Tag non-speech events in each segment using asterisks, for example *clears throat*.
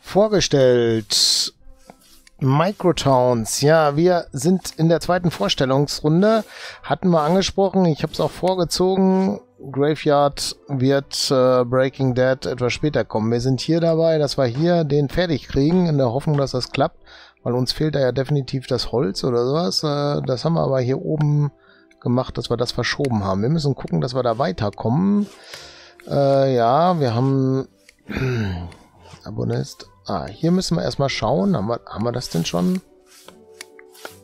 vorgestellt. Microtowns, ja, wir sind in der zweiten Vorstellungsrunde. Hatten wir angesprochen, ich habe es auch vorgezogen. Graveyard wird äh, Breaking Dead etwas später kommen. Wir sind hier dabei, dass wir hier den fertig kriegen, in der Hoffnung, dass das klappt, weil uns fehlt da ja definitiv das Holz oder sowas. Äh, das haben wir aber hier oben gemacht, dass wir das verschoben haben. Wir müssen gucken, dass wir da weiterkommen. Äh, ja, wir haben *clears throat* Abonnist. Ah, hier müssen wir erstmal schauen. Haben wir, haben wir das denn schon?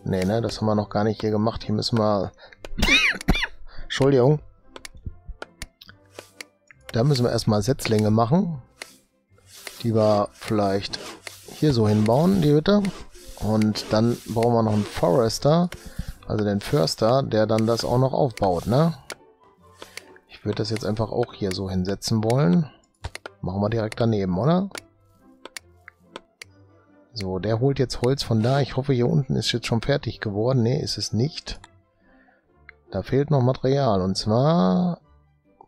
Nee, ne, das haben wir noch gar nicht hier gemacht. Hier müssen wir... Entschuldigung. Da müssen wir erstmal Setzlinge machen. Die wir vielleicht hier so hinbauen, die Hütte. Und dann brauchen wir noch einen Forester, also den Förster, der dann das auch noch aufbaut, ne? Ich würde das jetzt einfach auch hier so hinsetzen wollen. Machen wir direkt daneben, oder? So, der holt jetzt Holz von da. Ich hoffe, hier unten ist jetzt schon fertig geworden. Ne, ist es nicht. Da fehlt noch Material. Und zwar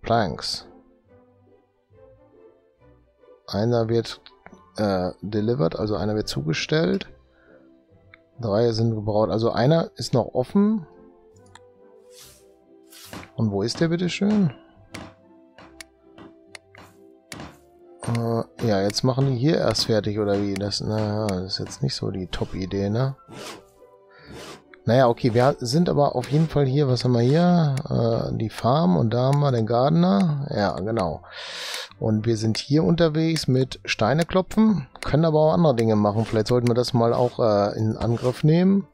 Planks. Einer wird äh, delivered, also einer wird zugestellt. Drei sind gebraut. Also einer ist noch offen. Und wo ist der bitteschön? Äh, ja, jetzt machen die hier erst fertig, oder wie? Das, na, das ist jetzt nicht so die Top-Idee, ne? Naja, okay, wir sind aber auf jeden Fall hier, was haben wir hier? Äh, die Farm und da haben wir den Gardener. Ja, genau. Und wir sind hier unterwegs mit Steine klopfen, können aber auch andere Dinge machen. Vielleicht sollten wir das mal auch äh, in Angriff nehmen.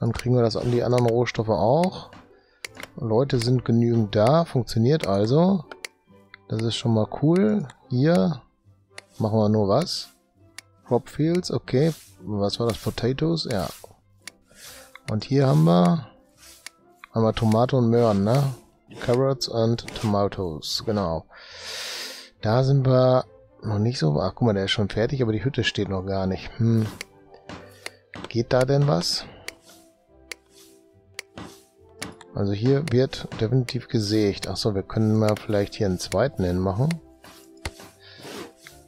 Dann kriegen wir das an die anderen Rohstoffe auch. Leute sind genügend da, funktioniert also. Das ist schon mal cool. Hier machen wir nur was. Crop Fields, okay. Was war das? Potatoes? Ja. Und hier haben wir, haben wir Tomate und Möhren, ne? Carrots and Tomatoes, genau. Da sind wir noch nicht so... Ach, guck mal, der ist schon fertig, aber die Hütte steht noch gar nicht. Hm. Geht da denn was? Also hier wird definitiv gesägt. Achso, wir können mal vielleicht hier einen zweiten hinmachen.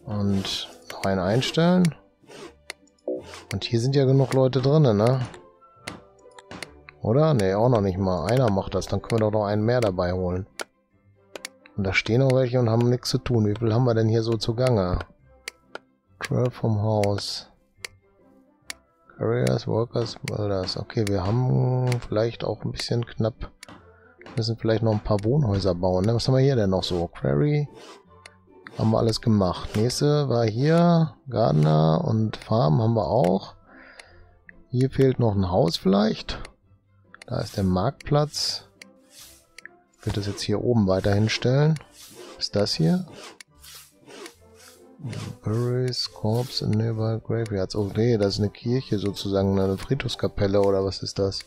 Und noch einen einstellen. Und hier sind ja genug Leute drin, ne? Oder? Ne, auch noch nicht mal. Einer macht das. Dann können wir doch noch einen mehr dabei holen. Und da stehen noch welche und haben nichts zu tun. Wie viel haben wir denn hier so zugange? 12 vom Haus. Carriers, Workers, Builders. Okay, wir haben vielleicht auch ein bisschen knapp. Müssen vielleicht noch ein paar Wohnhäuser bauen. Ne? Was haben wir hier denn noch so? Quarry. Haben wir alles gemacht. Nächste war hier. Gardener und Farm haben wir auch. Hier fehlt noch ein Haus vielleicht. Da ist der Marktplatz. Ich würde das jetzt hier oben weiter hinstellen. Ist das hier? Buries, Corpse in Nearby Graveyards. Oh nee, das ist eine Kirche sozusagen, eine Friedhofskapelle oder was ist das?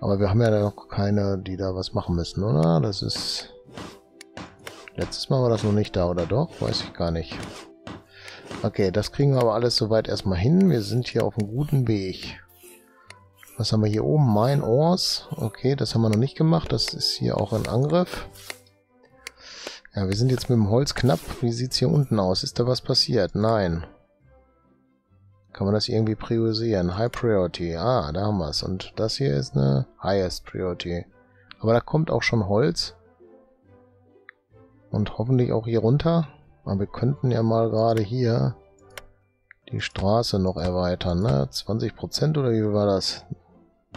Aber wir haben ja noch keine, die da was machen müssen, oder? Das ist... Letztes Mal war das noch nicht da, oder doch? Weiß ich gar nicht. Okay, das kriegen wir aber alles soweit erstmal hin. Wir sind hier auf einem guten Weg. Was haben wir hier oben? Mine Ores. Okay, das haben wir noch nicht gemacht. Das ist hier auch in Angriff. Ja, wir sind jetzt mit dem Holz knapp. Wie sieht's hier unten aus? Ist da was passiert? Nein. Kann man das irgendwie priorisieren? High Priority. Ah, da haben wir es. Und das hier ist eine Highest Priority. Aber da kommt auch schon Holz. Und hoffentlich auch hier runter. Aber wir könnten ja mal gerade hier die Straße noch erweitern, ne? 20% oder wie war das?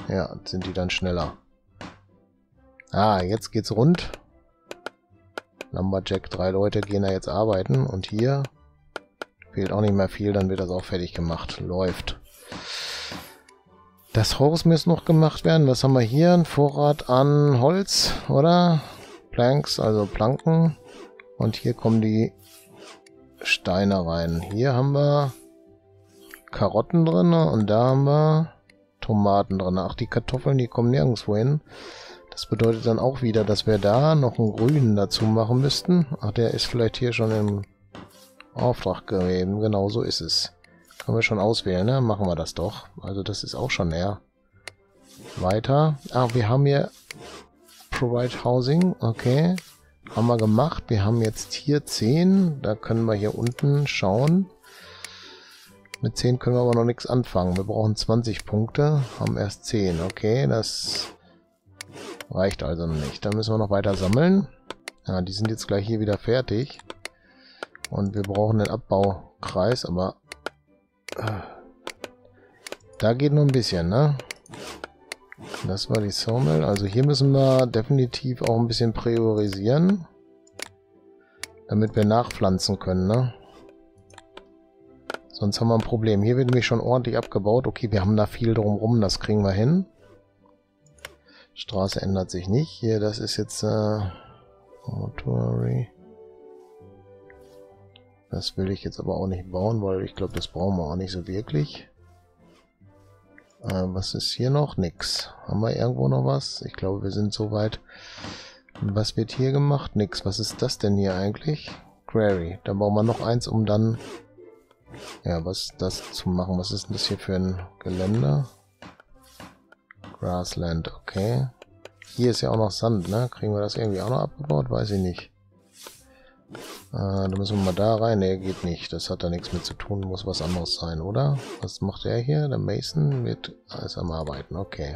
Ja, sind die dann schneller. Ah, jetzt geht's rund. Lumberjack, drei Leute gehen da jetzt arbeiten. Und hier fehlt auch nicht mehr viel, dann wird das auch fertig gemacht. Läuft. Das Haus muss noch gemacht werden. Was haben wir hier? Ein Vorrat an Holz, oder? Planks, also Planken. Und hier kommen die Steine rein. Hier haben wir Karotten drin und da haben wir Tomaten drin. Ach, die Kartoffeln, die kommen nirgendwo hin. Das bedeutet dann auch wieder, dass wir da noch einen grünen dazu machen müssten. Ach, der ist vielleicht hier schon im Auftrag gegeben. Genau so ist es. Können wir schon auswählen, ne? Machen wir das doch. Also das ist auch schon näher. Weiter. Ah, wir haben hier Provide Housing. Okay. Haben wir gemacht. Wir haben jetzt hier 10. Da können wir hier unten schauen. Mit 10 können wir aber noch nichts anfangen. Wir brauchen 20 Punkte, haben erst 10. Okay, das reicht also noch nicht. Da müssen wir noch weiter sammeln. Ja, die sind jetzt gleich hier wieder fertig. Und wir brauchen den Abbaukreis, aber... Äh, da geht nur ein bisschen, ne? Das war die Sawmill. Also hier müssen wir definitiv auch ein bisschen priorisieren. Damit wir nachpflanzen können, ne? Sonst haben wir ein Problem. Hier wird nämlich schon ordentlich abgebaut. Okay, wir haben da viel drumrum, das kriegen wir hin. Straße ändert sich nicht. Hier, das ist jetzt äh, Mortuary. Das will ich jetzt aber auch nicht bauen, weil ich glaube, das brauchen wir auch nicht so wirklich. Äh, was ist hier noch? Nix. Haben wir irgendwo noch was? Ich glaube, wir sind soweit. Was wird hier gemacht? Nix. Was ist das denn hier eigentlich? Query. Da bauen wir noch eins, um dann ja, was das zu machen. Was ist denn das hier für ein Gelände? Grassland, okay. Hier ist ja auch noch Sand, ne? Kriegen wir das irgendwie auch noch abgebaut? Weiß ich nicht. Äh, da müssen wir mal da rein. Ne, geht nicht. Das hat da nichts mit zu tun. Muss was anderes sein, oder? Was macht der hier? Der Mason wird alles am Arbeiten. Okay.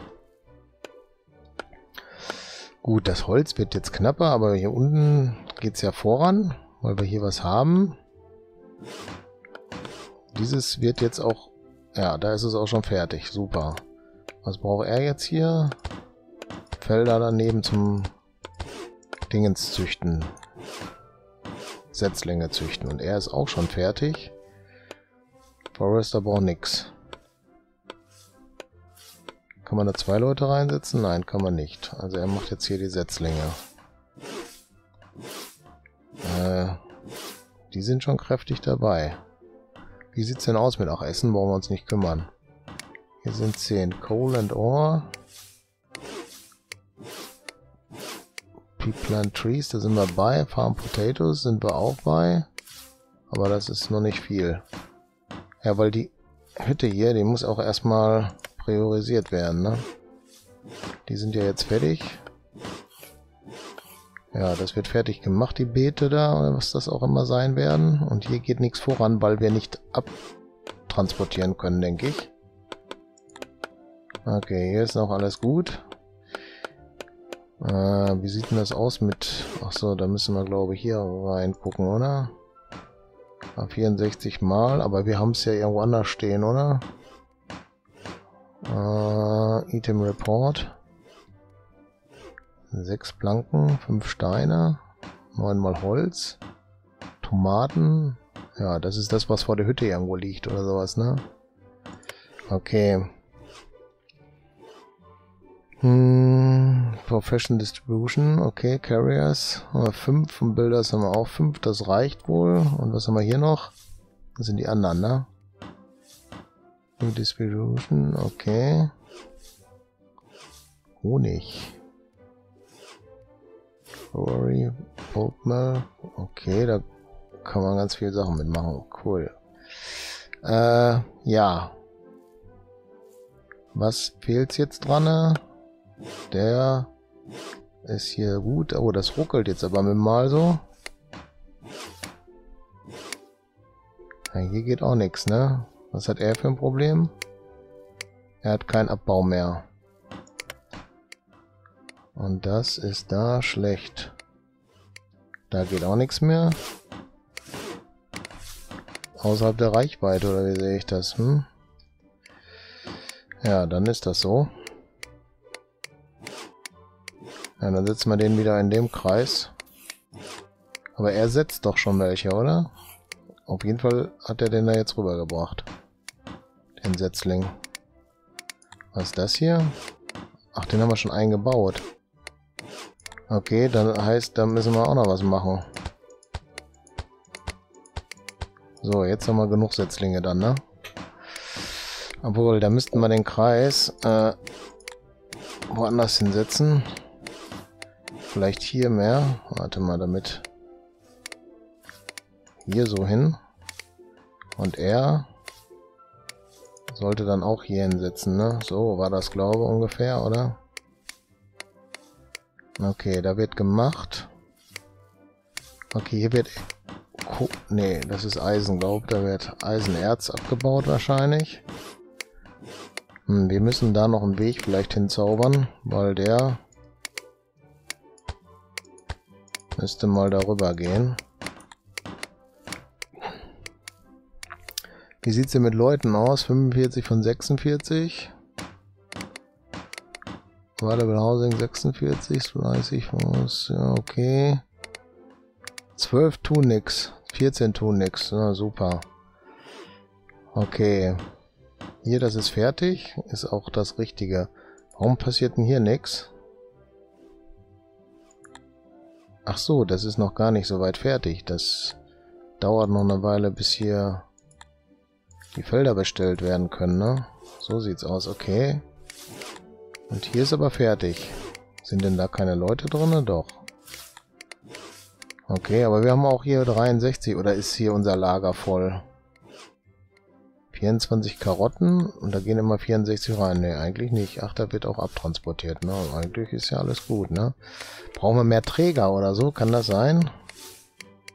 Gut, das Holz wird jetzt knapper, aber hier unten geht es ja voran, weil wir hier was haben. Dieses wird jetzt auch... Ja, da ist es auch schon fertig. Super. Was braucht er jetzt hier? Felder daneben zum Dingens züchten. Setzlinge züchten. Und er ist auch schon fertig. Forester braucht nix. Kann man da zwei Leute reinsetzen? Nein, kann man nicht. Also er macht jetzt hier die Setzlinge. Äh, die sind schon kräftig dabei. Wie sieht's denn aus mit auch Essen? Wollen wir uns nicht kümmern. Hier sind 10. Coal and Ore. Plant Trees, da sind wir bei. Farm Potatoes sind wir auch bei. Aber das ist noch nicht viel. Ja, weil die Hütte hier, die muss auch erstmal priorisiert werden, ne? Die sind ja jetzt fertig. Ja, das wird fertig gemacht, die Beete da, oder was das auch immer sein werden. Und hier geht nichts voran, weil wir nicht abtransportieren können, denke ich. Okay, hier ist noch alles gut. Äh, wie sieht denn das aus mit... Achso, da müssen wir, glaube ich, hier reingucken, oder? 64 Mal, aber wir haben es ja irgendwo anders stehen, oder? Äh, Item Report. Sechs Planken, fünf Steine, neunmal Holz, Tomaten. Ja, das ist das, was vor der Hütte irgendwo liegt oder sowas, ne? Okay. Hm, Professional Distribution, okay, Carriers. Haben wir fünf und Builders haben wir auch fünf, das reicht wohl. Und was haben wir hier noch? Das sind die anderen, ne? Distribution, okay. Honig. Pulp Mill. Okay, da kann man ganz viele Sachen mitmachen. Cool. Äh, ja. Was fehlt jetzt dran? Der ist hier gut. Oh, das ruckelt jetzt aber mit mal so. Ja, hier geht auch nichts, ne? Was hat er für ein Problem? Er hat keinen Abbau mehr. Und das ist da schlecht. Da geht auch nichts mehr. Außerhalb der Reichweite, oder wie sehe ich das? Hm? Ja, dann ist das so. Ja, dann setzen wir den wieder in dem Kreis. Aber er setzt doch schon welche, oder? Auf jeden Fall hat er den da jetzt rübergebracht. Den Setzling. Was ist das hier? Ach, den haben wir schon eingebaut. Okay, dann heißt, da müssen wir auch noch was machen. So, jetzt haben wir genug Setzlinge dann, ne? Obwohl, da müssten wir den Kreis äh, woanders hinsetzen. Vielleicht hier mehr. Warte mal, damit hier so hin. Und er sollte dann auch hier hinsetzen, ne? So war das, glaube ich, ungefähr, oder? Okay, da wird gemacht. Okay, hier wird... Ne, das ist Eisen, glaub. Da wird Eisenerz abgebaut wahrscheinlich. Hm, wir müssen da noch einen Weg vielleicht hinzaubern, weil der müsste mal darüber gehen. Wie sieht es denn mit Leuten aus? 45 von 46. Warte, Housing 46, 30 von ja, okay. 12 tun nix. 14 tun nix. Na, super. Okay. Hier, das ist fertig. Ist auch das Richtige. Warum passiert denn hier nichts? Ach so, das ist noch gar nicht so weit fertig. Das dauert noch eine Weile, bis hier die Felder bestellt werden können, ne? So sieht's aus, okay. Und hier ist aber fertig. Sind denn da keine Leute drin? Doch. Okay, aber wir haben auch hier 63, oder ist hier unser Lager voll? 24 Karotten und da gehen immer 64 rein. Ne, eigentlich nicht. Ach, da wird auch abtransportiert, ne? Eigentlich ist ja alles gut, ne? Brauchen wir mehr Träger oder so? Kann das sein?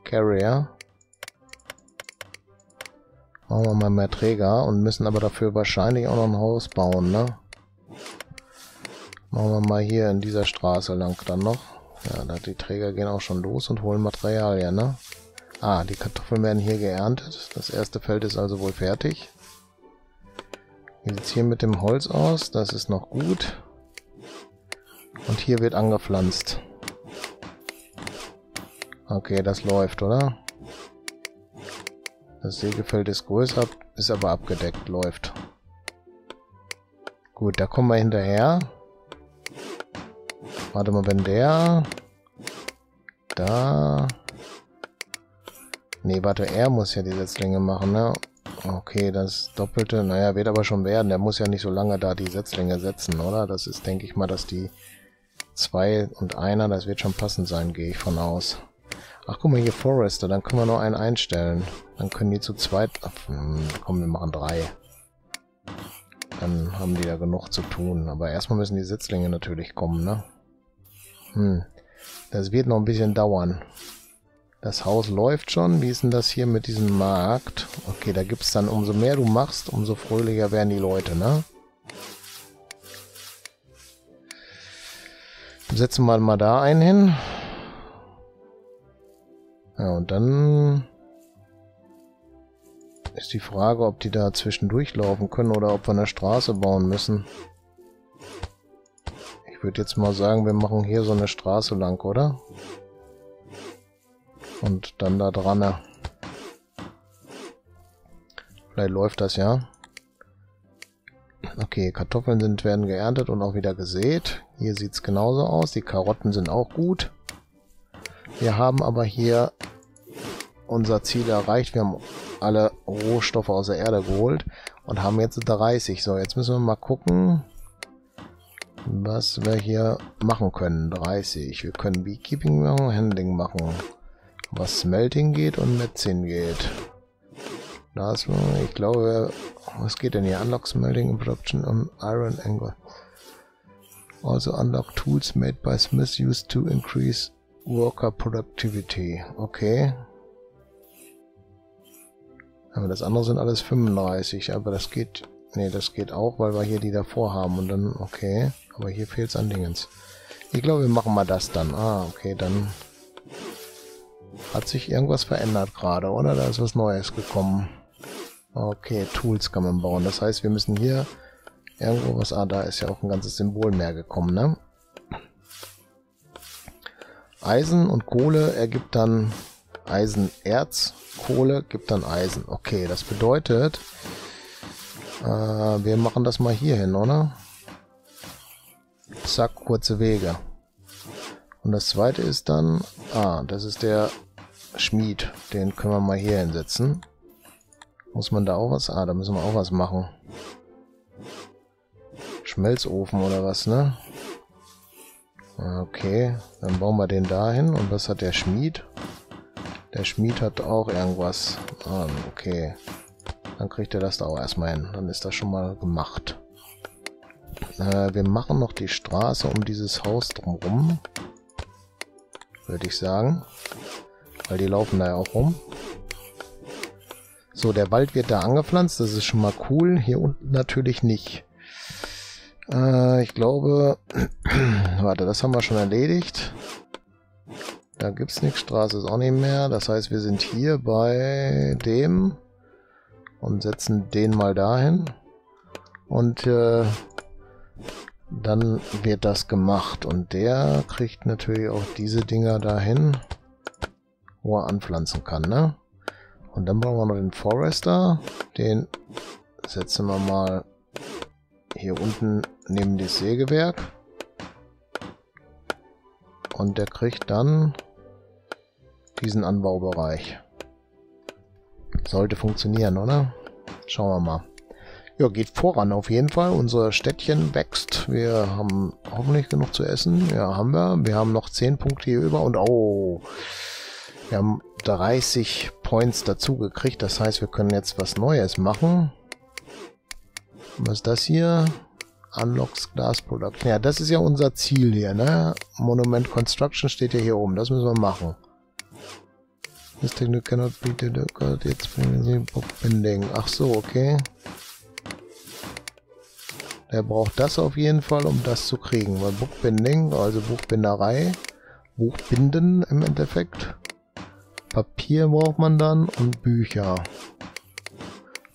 Carrier. Machen wir mal mehr Träger und müssen aber dafür wahrscheinlich auch noch ein Haus bauen, ne? Machen wir mal hier in dieser Straße lang dann noch. Ja, die Träger gehen auch schon los und holen Materialien, ne? Ah, die Kartoffeln werden hier geerntet. Das erste Feld ist also wohl fertig. Wie sieht es hier mit dem Holz aus? Das ist noch gut. Und hier wird angepflanzt. Okay, das läuft, oder? Das Sägefeld ist größer, ist aber abgedeckt, läuft. Gut, da kommen wir hinterher. Warte mal, wenn der... Da... Nee, warte, er muss ja die Setzlinge machen, ne? Okay, das Doppelte, naja, wird aber schon werden. Der muss ja nicht so lange da die Setzlinge setzen, oder? Das ist, denke ich mal, dass die zwei und einer, das wird schon passend sein, gehe ich von aus. Ach, guck mal, hier Forester, dann können wir noch einen einstellen. Dann können die zu zweit... Ach, hm, komm, wir machen drei. Dann haben die da genug zu tun. Aber erstmal müssen die Setzlinge natürlich kommen, ne? Hm. Das wird noch ein bisschen dauern. Das Haus läuft schon. Wie ist denn das hier mit diesem Markt? Okay, da gibt es dann, umso mehr du machst, umso fröhlicher werden die Leute, ne? Setzen wir mal da einen hin. Ja, und dann ist die Frage, ob die da zwischendurch laufen können oder ob wir eine Straße bauen müssen. Ich würde jetzt mal sagen, wir machen hier so eine Straße lang, oder? Und dann da dran. Vielleicht läuft das ja. Okay, Kartoffeln sind, werden geerntet und auch wieder gesät. Hier sieht es genauso aus. Die Karotten sind auch gut. Wir haben aber hier unser Ziel erreicht. Wir haben alle Rohstoffe aus der Erde geholt und haben jetzt 30. So, jetzt müssen wir mal gucken, was wir hier machen können. 30. Wir können Beekeeping machen, Handling machen was Smelting geht und Metzin geht. Da ist, ich glaube, was geht denn hier? Unlock Smelting and Production on Iron Angle. Also unlock tools made by Smith used to increase worker productivity. Okay. Aber das andere sind alles 35, aber das geht... Ne, das geht auch, weil wir hier die davor haben und dann... Okay. Aber hier fehlt es an Dingens. Ich glaube, wir machen mal das dann. Ah, okay, dann hat sich irgendwas verändert gerade, oder? Da ist was Neues gekommen. Okay, Tools kann man bauen. Das heißt, wir müssen hier irgendwo was... Ah, da ist ja auch ein ganzes Symbol mehr gekommen, ne? Eisen und Kohle ergibt dann Eisenerz. Kohle gibt dann Eisen. Okay, das bedeutet, äh, wir machen das mal hier hin, oder? Zack, kurze Wege. Und das zweite ist dann, ah, das ist der Schmied. Den können wir mal hier hinsetzen. Muss man da auch was? Ah, da müssen wir auch was machen. Schmelzofen oder was, ne? Okay, dann bauen wir den da hin. Und was hat der Schmied? Der Schmied hat auch irgendwas. Ah, okay. Dann kriegt er das da auch erstmal hin. Dann ist das schon mal gemacht. Äh, wir machen noch die Straße um dieses Haus drumherum. Würde ich sagen. weil die laufen da ja auch rum. So, der Wald wird da angepflanzt, das ist schon mal cool. Hier unten natürlich nicht. Äh, ich glaube, *clears throat* warte, das haben wir schon erledigt. Da gibt es nichts, Straße ist auch nicht mehr. Das heißt, wir sind hier bei dem und setzen den mal dahin. Und äh, dann wird das gemacht. Und der kriegt natürlich auch diese Dinger dahin, wo er anpflanzen kann, ne? Und dann brauchen wir noch den Forester. Den setzen wir mal hier unten neben das Sägewerk. Und der kriegt dann diesen Anbaubereich. Sollte funktionieren, oder? Schauen wir mal. Ja, geht voran auf jeden Fall. Unser Städtchen wächst. Wir haben hoffentlich genug zu essen. Ja, haben wir. Wir haben noch 10 Punkte hier über. Und oh, wir haben 30 Points dazu gekriegt. Das heißt, wir können jetzt was Neues machen. Was ist das hier? Unlocks Glass Production. Ja, das ist ja unser Ziel hier, ne? Monument Construction steht ja hier oben. Das müssen wir machen. This technique cannot be delivered. Jetzt Bookbinding. Ach so, okay. Der braucht das auf jeden Fall, um das zu kriegen. Weil Bookbinding, also Buchbinderei, Buchbinden im Endeffekt. Papier braucht man dann und Bücher.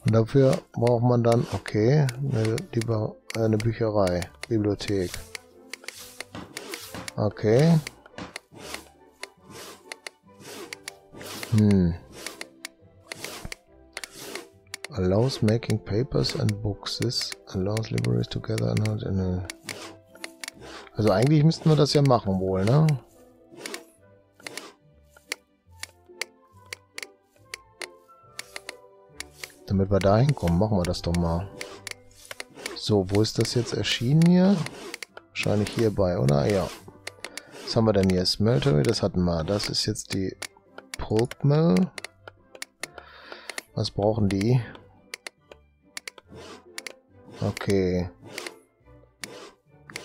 Und dafür braucht man dann, okay, eine, eine Bücherei, Bibliothek. Okay. Hmm. Allows making papers and books. This allows libraries together and in a Also eigentlich müssten wir das ja machen wohl, ne? Damit wir da hinkommen, machen wir das doch mal. So, wo ist das jetzt erschienen hier? Wahrscheinlich hierbei, oder? Ja. Was haben wir denn hier? Smeltery, das hatten wir. Das ist jetzt die Pulpmill. Was brauchen die? Okay.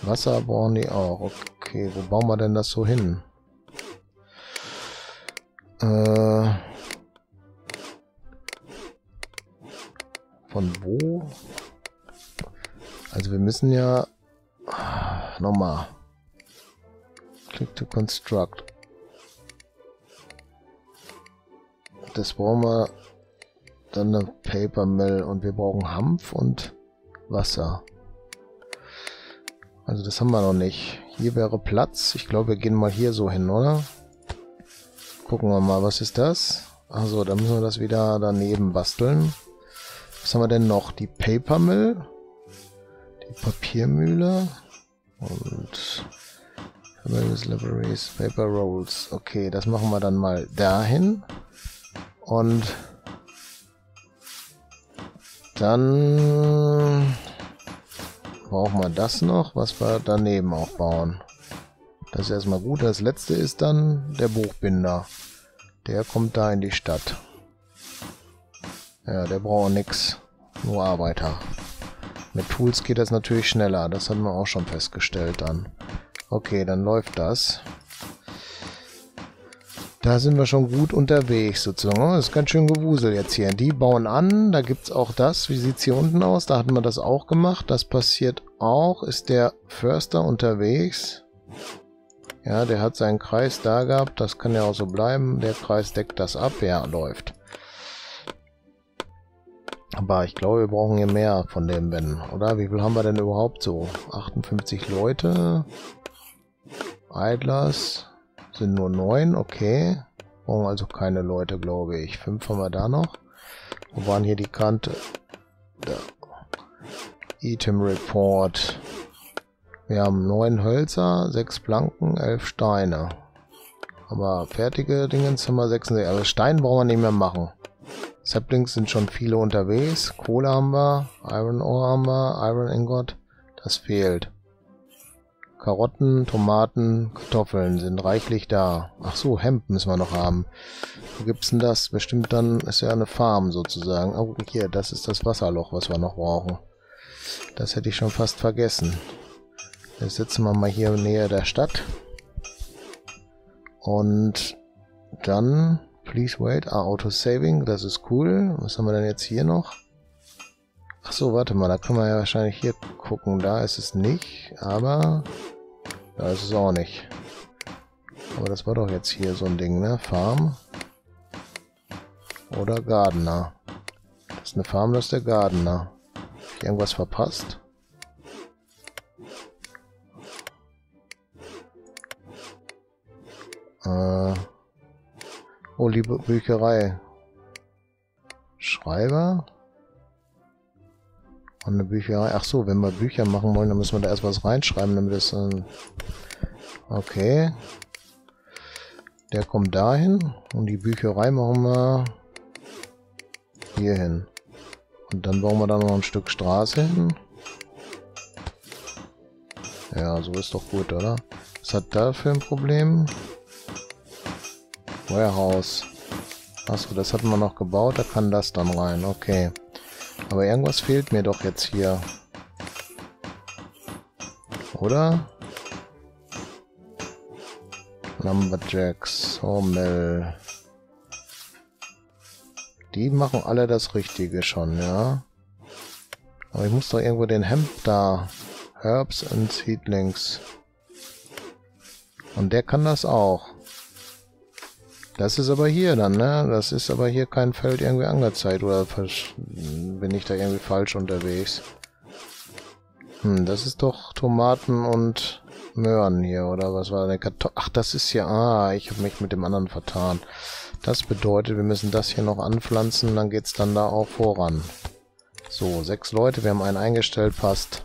Wasser brauchen die auch. Okay, wo bauen wir denn das so hin? Äh... Von wo? Also wir müssen ja... Nochmal. Click to construct. das brauchen wir dann eine Paper Mill und wir brauchen Hanf und Wasser. Also das haben wir noch nicht. Hier wäre Platz. Ich glaube, wir gehen mal hier so hin, oder? Gucken wir mal, was ist das? Also, da müssen wir das wieder daneben basteln. Was haben wir denn noch? Die Paper Mill. Die Papiermühle. Und Libraries, Paper Rolls. Okay, das machen wir dann mal dahin. Und dann brauchen wir das noch, was wir daneben auch bauen. Das ist erstmal gut. Das letzte ist dann der Buchbinder. Der kommt da in die Stadt. Ja, der braucht nichts. Nur Arbeiter. Mit Tools geht das natürlich schneller. Das haben wir auch schon festgestellt dann. Okay, dann läuft das. Da sind wir schon gut unterwegs sozusagen. Das ist ganz schön Gewusel jetzt hier. Die bauen an. Da gibt es auch das. Wie sieht es hier unten aus? Da hatten wir das auch gemacht. Das passiert auch. Ist der Förster unterwegs? Ja, der hat seinen Kreis da gehabt. Das kann ja auch so bleiben. Der Kreis deckt das ab. Ja, läuft. Aber ich glaube, wir brauchen hier mehr von dem Ben. Oder? Wie viel haben wir denn überhaupt so? 58 Leute. Idlers. Sind nur neun, okay. Brauchen also keine Leute, glaube ich. Fünf haben wir da noch. Wo waren hier die Kante? Da. Item Report. Wir haben neun Hölzer, sechs Planken, elf Steine. Aber fertige Dingens haben wir 66. Aber Stein brauchen wir nicht mehr machen. Saplings sind schon viele unterwegs. Kohle haben wir, Iron Ore haben wir, Iron Ingot. Das fehlt. Karotten, Tomaten, Kartoffeln sind reichlich da. Ach so, Hemp müssen wir noch haben. Wo gibt's denn das? Bestimmt dann ist ja eine Farm sozusagen. Oh, hier, das ist das Wasserloch, was wir noch brauchen. Das hätte ich schon fast vergessen. Jetzt sitzen wir mal hier näher der Stadt. Und Dann, please wait. Ah, Auto-Saving, das ist cool. Was haben wir denn jetzt hier noch? Ach so, warte mal, da können wir ja wahrscheinlich hier gucken. Da ist es nicht, aber da ist es auch nicht. Aber das war doch jetzt hier so ein Ding, ne? Farm oder Gardener. Das ist eine Farm, das ist der Gardener. Hab ich irgendwas verpasst? Äh oh, liebe Bücherei. Schreiber? Und eine Bücherei. Ach so, wenn wir Bücher machen wollen, dann müssen wir da erst was reinschreiben, damit es... Äh okay. Der kommt dahin. Und die Bücherei machen wir hier hin. Und dann bauen wir da noch ein Stück Straße hin. Ja, so ist doch gut, oder? Was hat da für ein Problem? Warehouse. Achso, das hatten wir noch gebaut, da kann das dann rein. Okay. Aber irgendwas fehlt mir doch jetzt hier. Oder? Lumberjacks, Sawmill. Die machen alle das Richtige schon, ja. Aber ich muss doch irgendwo den Hemd da. Herbs and Seedlings. Und der kann das auch. Das ist aber hier dann, ne? Das ist aber hier kein Feld irgendwie angezeigt. Oder bin ich da irgendwie falsch unterwegs? Hm, das ist doch Tomaten und Möhren hier, oder was war der Ach, das ist ja... Ah, ich habe mich mit dem anderen vertan. Das bedeutet, wir müssen das hier noch anpflanzen, dann geht's dann da auch voran. So, sechs Leute, wir haben einen eingestellt, passt.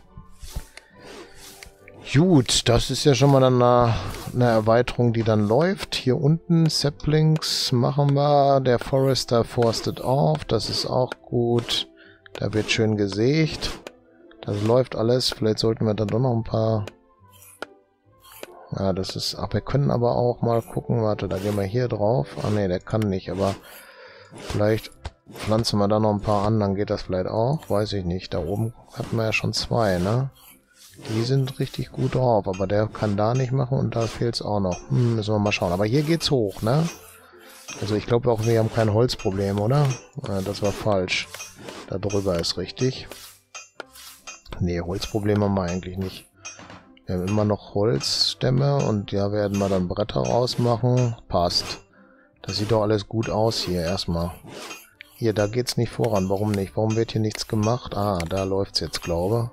Gut, das ist ja schon mal dann eine, eine, Erweiterung, die dann läuft. Hier unten Saplings machen wir. Der Forester forstet auf. Das ist auch gut. Da wird schön gesägt. Das läuft alles. Vielleicht sollten wir dann doch noch ein paar ja, das ist... Ach, wir können aber auch mal gucken. Warte, da gehen wir hier drauf. Ah, ne, der kann nicht, aber vielleicht pflanzen wir da noch ein paar an, dann geht das vielleicht auch. Weiß ich nicht. Da oben hatten wir ja schon zwei, ne? Die sind richtig gut drauf, aber der kann da nicht machen und da fehlt es auch noch. Hm, müssen wir mal schauen. Aber hier geht's hoch, ne? Also ich glaube auch, wir haben kein Holzproblem, oder? Ja, das war falsch. Da drüber ist richtig. Nee, Holzproblem haben wir eigentlich nicht. Wir haben immer noch Holzstämme und ja, werden wir dann Bretter rausmachen. Passt. Das sieht doch alles gut aus hier erstmal. Hier, da geht's nicht voran. Warum nicht? Warum wird hier nichts gemacht? Ah, da läuft's jetzt, glaube.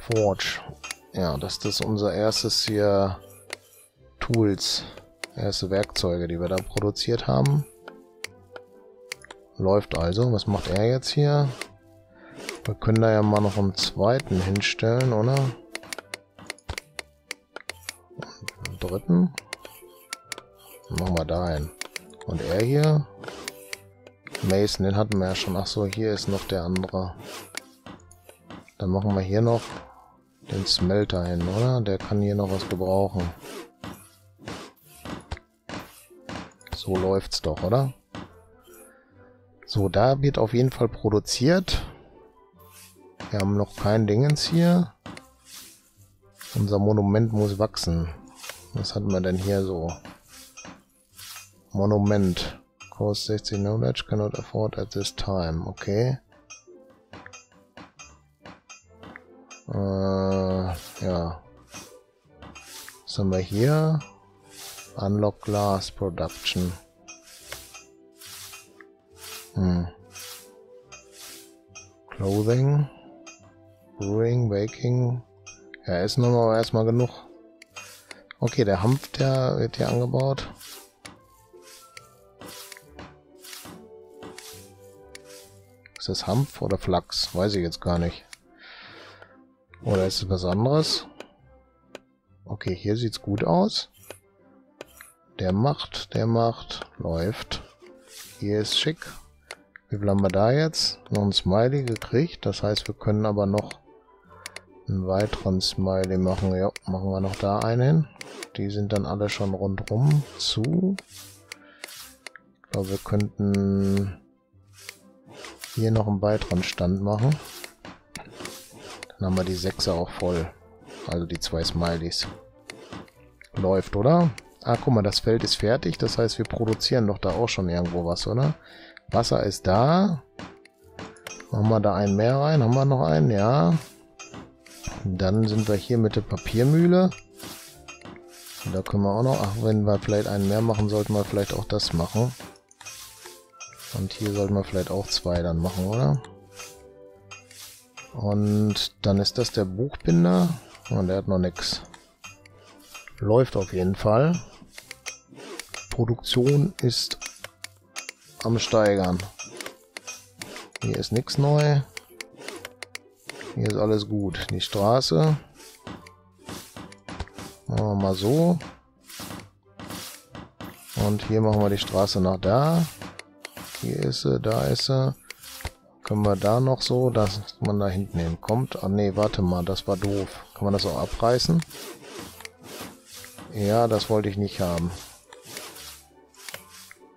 Forge. Ja, das ist unser erstes hier Tools. Erste Werkzeuge, die wir da produziert haben. Läuft also. Was macht er jetzt hier? Wir können da ja mal noch einen zweiten hinstellen, oder? dritten. Machen wir da ein. Und er hier. Mason, den hatten wir ja schon. Ach so, hier ist noch der andere. Dann machen wir hier noch den Smelter hin, oder? Der kann hier noch was gebrauchen. So läuft's doch, oder? So, da wird auf jeden Fall produziert. Wir haben noch kein Dingens hier. Unser Monument muss wachsen. Was hatten wir denn hier so? Monument. Cost 60 knowledge, cannot afford at this time. Okay. Äh, ja. Was haben wir hier? Unlock Glass Production. Hm. Clothing. Brewing, Baking. Ja, essen haben wir erstmal genug. Okay, der Hanf, der wird hier angebaut. Ist das Hanf oder Flachs? Weiß ich jetzt gar nicht. Oder ist es was anderes? Okay, hier sieht's gut aus. Der macht, der macht, läuft. Hier ist schick. Wie haben wir da jetzt? Noch ein Smiley gekriegt. Das heißt, wir können aber noch einen weiteren Smiley machen. Ja, machen wir noch da einen. Die sind dann alle schon rundrum zu. Ich glaube, wir könnten hier noch einen weiteren Stand machen. Dann haben wir die Sechser auch voll. Also die zwei Smileys. Läuft, oder? Ah, guck mal, das Feld ist fertig. Das heißt, wir produzieren doch da auch schon irgendwo was, oder? Wasser ist da. Machen wir da einen mehr rein. Haben wir noch einen? Ja. Dann sind wir hier mit der Papiermühle. Da können wir auch noch... Ach, wenn wir vielleicht einen mehr machen, sollten wir vielleicht auch das machen. Und hier sollten wir vielleicht auch zwei dann machen, oder? Und dann ist das der Buchbinder. Und der hat noch nichts. Läuft auf jeden Fall. Produktion ist am steigern. Hier ist nichts neu. Hier ist alles gut. Die Straße. Machen wir mal so. Und hier machen wir die Straße nach da. Hier ist sie, da ist sie. Können wir da noch so, dass man da hinten hinkommt? Ah nee, warte mal, das war doof. Kann man das auch abreißen? Ja, das wollte ich nicht haben.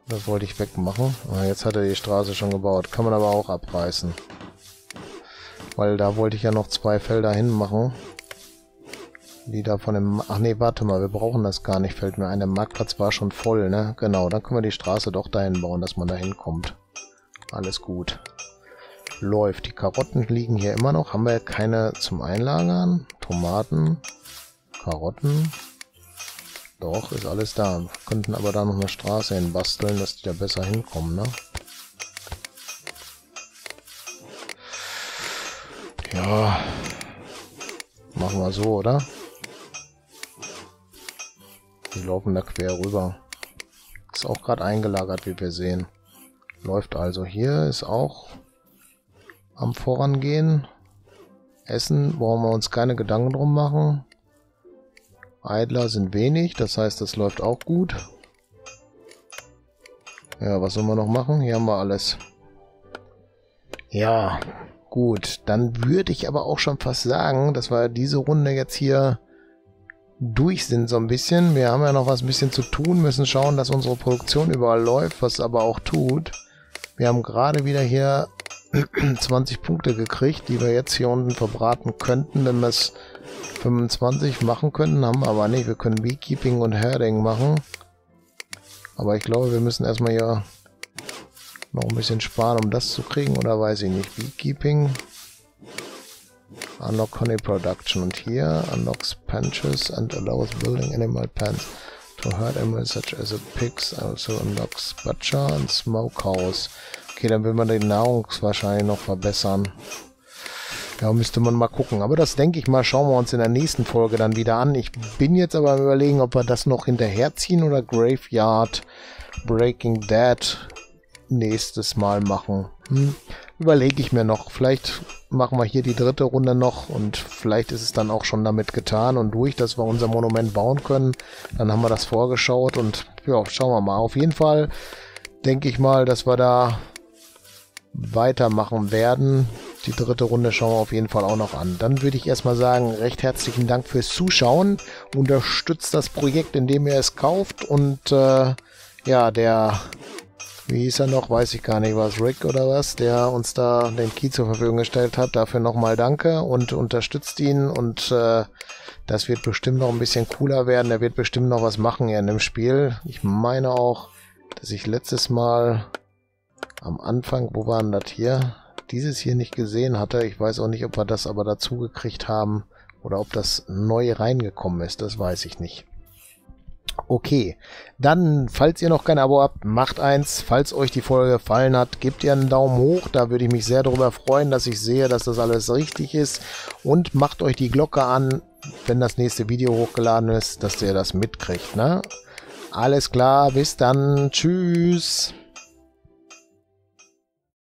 Das wollte ich wegmachen. Ah, jetzt hat er die Straße schon gebaut. Kann man aber auch abreißen. Weil da wollte ich ja noch zwei Felder hinmachen. Die da von dem... Ach nee, warte mal, wir brauchen das gar nicht, fällt mir ein. Der Marktplatz war schon voll, ne? Genau, dann können wir die Straße doch dahin bauen, dass man da hinkommt. Alles gut. Läuft. Die Karotten liegen hier immer noch. Haben wir keine zum Einlagern? Tomaten, Karotten. Doch, ist alles da. Wir könnten aber da noch eine Straße hin basteln, dass die da besser hinkommen, ne? Ja. Machen wir so, oder? Die laufen da quer rüber. Ist auch gerade eingelagert, wie wir sehen. Läuft also. Hier ist auch am Vorangehen. Essen brauchen wir uns keine Gedanken drum machen. Eidler sind wenig, das heißt, das läuft auch gut. Ja, was sollen wir noch machen? Hier haben wir alles. Ja, gut. Dann würde ich aber auch schon fast sagen, dass wir diese Runde jetzt hier durch sind so ein bisschen. Wir haben ja noch was ein bisschen zu tun, müssen schauen, dass unsere Produktion überall läuft, was aber auch tut. Wir haben gerade wieder hier *clears throat* 20 Punkte gekriegt, die wir jetzt hier unten verbraten könnten, wenn wir es 25 machen könnten, haben aber nicht. Wir können Beekeeping und Herding machen. Aber ich glaube, wir müssen erstmal hier noch ein bisschen sparen, um das zu kriegen, oder weiß ich nicht. Beekeeping. Unlock Honey Production. Und hier unlocks Punches and allows building animal pens to herd animals such as pigs. Also unlocks Butcher and Smokehouse. Okay, dann will man die Nahrung wahrscheinlich noch verbessern. Ja, müsste man mal gucken. Aber das denke ich mal, schauen wir uns in der nächsten Folge dann wieder an. Ich bin jetzt aber am überlegen, ob wir das noch hinterherziehen oder Graveyard Breaking Dead nächstes Mal machen. Hm, überlege ich mir noch. Vielleicht machen wir hier die dritte Runde noch und vielleicht ist es dann auch schon damit getan und durch, dass wir unser Monument bauen können. Dann haben wir das vorgeschaut und ja, schauen wir mal. Auf jeden Fall denke ich mal, dass wir da weitermachen werden. Die dritte Runde schauen wir auf jeden Fall auch noch an. Dann würde ich erstmal sagen, recht herzlichen Dank fürs Zuschauen. Unterstützt das Projekt, indem ihr es kauft. Und äh, ja, der, wie hieß er noch, weiß ich gar nicht, was Rick oder was, der uns da den Key zur Verfügung gestellt hat. Dafür nochmal danke und unterstützt ihn. Und äh, das wird bestimmt noch ein bisschen cooler werden. Er wird bestimmt noch was machen hier in dem Spiel. Ich meine auch, dass ich letztes Mal am Anfang, wo waren das hier? dieses hier nicht gesehen hatte. Ich weiß auch nicht, ob wir das aber dazu gekriegt haben oder ob das neu reingekommen ist. Das weiß ich nicht. Okay, dann, falls ihr noch kein Abo habt, macht eins. Falls euch die Folge gefallen hat, gebt ihr einen Daumen hoch. Da würde ich mich sehr darüber freuen, dass ich sehe, dass das alles richtig ist. Und macht euch die Glocke an, wenn das nächste Video hochgeladen ist, dass ihr das mitkriegt. Ne? Alles klar, bis dann. Tschüss.